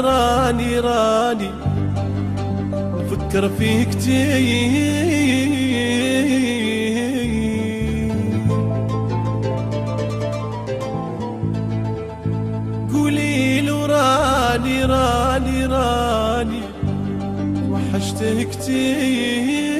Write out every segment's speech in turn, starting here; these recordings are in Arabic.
راني راني. نفكر فيك كتير قولي له راني راني راني. وحشته كتير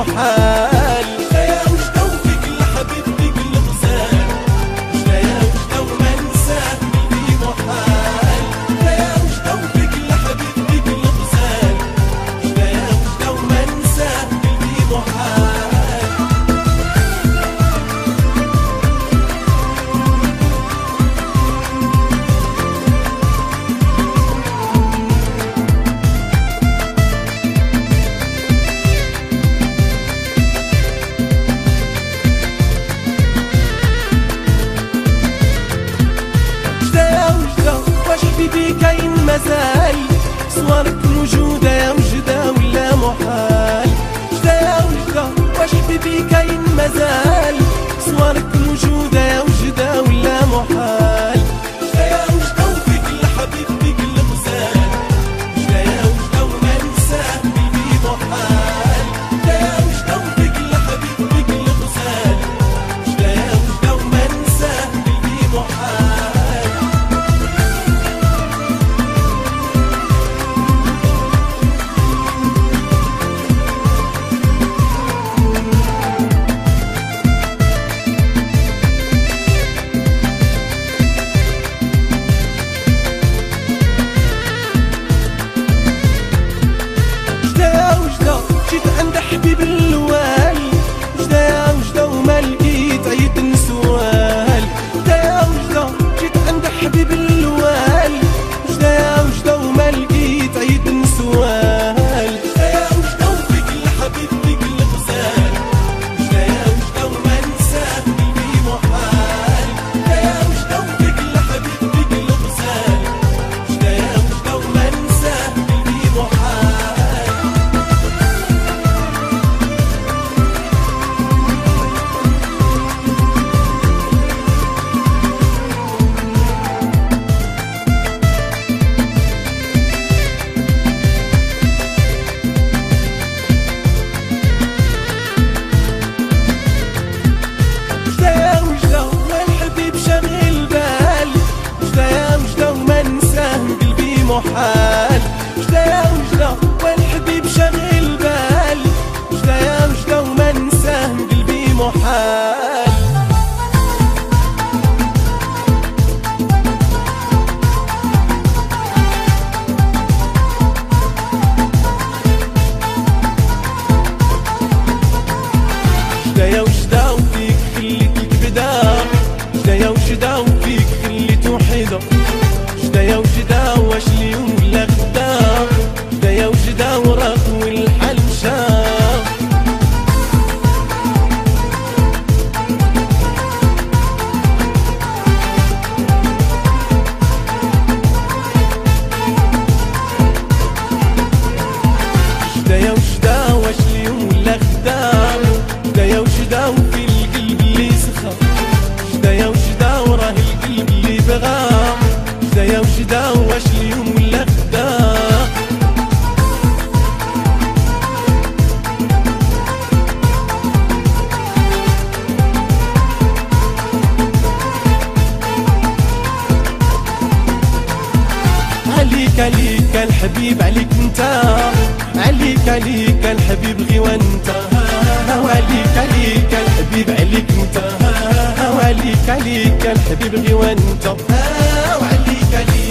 روحك المزال صوارك موجودة يا وجدة ولا محال. جدا يا وجدة واش في بيك مزال جيت عند حبيب الله. عليك الحبيب غي وانت هواليك عليك الحبيب عليك انت. هواليك عليك الحبيب غي وانت هواليك عليك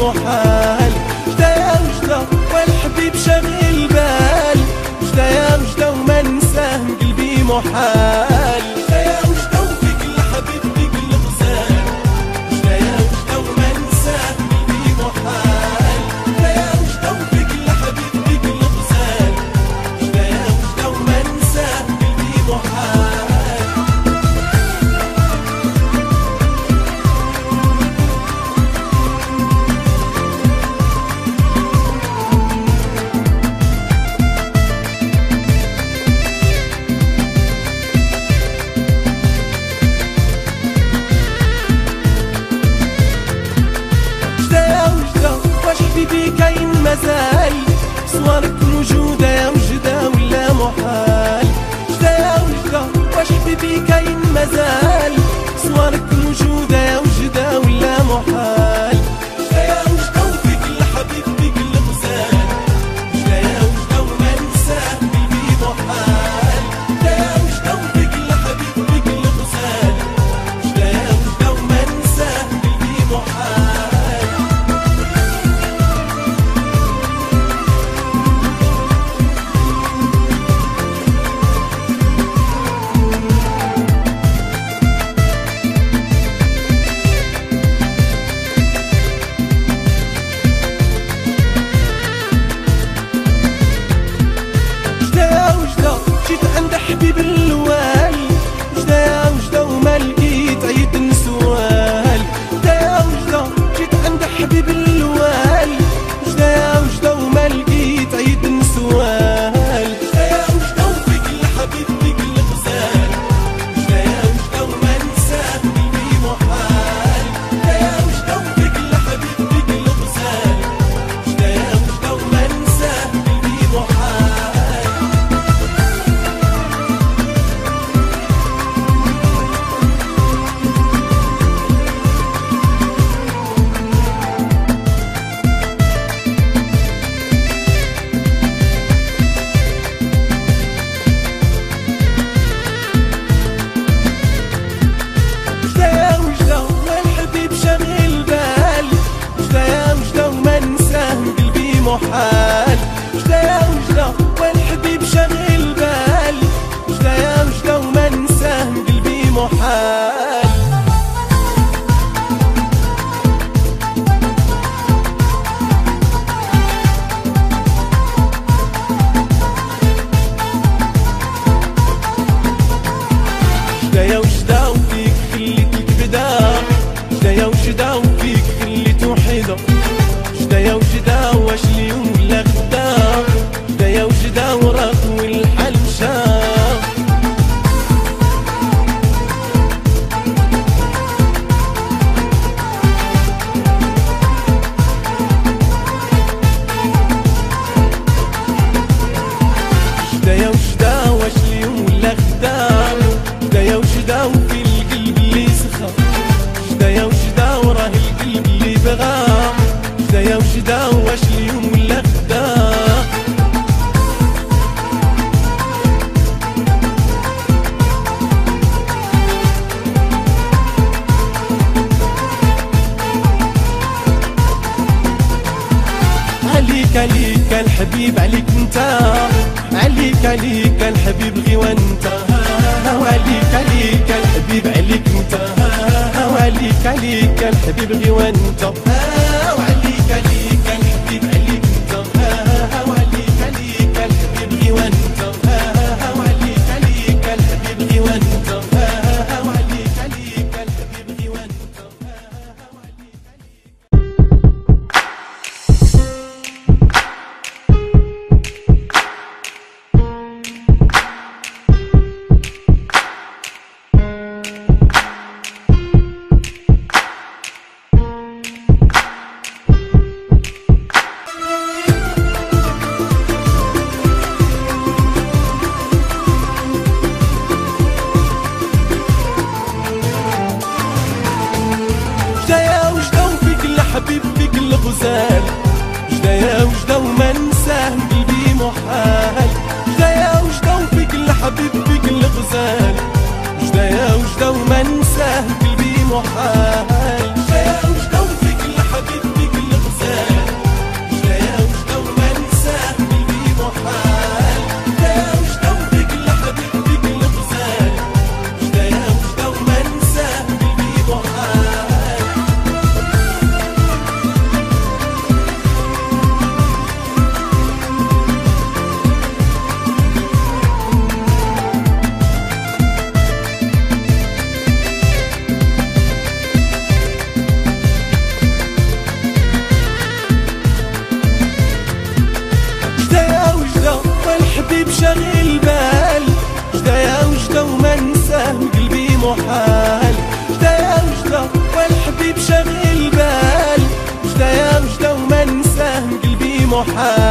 محال جدا يا وجدا والحبيب شاغل بال جدا يا وجدا وما ننساه قلبي محال. مزاي صورك وجودة وجودة وجدا يا وجدا والحبيب شغل بالي وجدا يا وجدا وما ننساه قلبي محال. وجدا يا وجدا وفيك خليت الكبدة وجدا يا وجدا وفيك خليت وحيدة وجدا يا وجدا واش اليوم لك الحبيب عليك انت. وعليك عليك الحبيب غيوان انت قلبي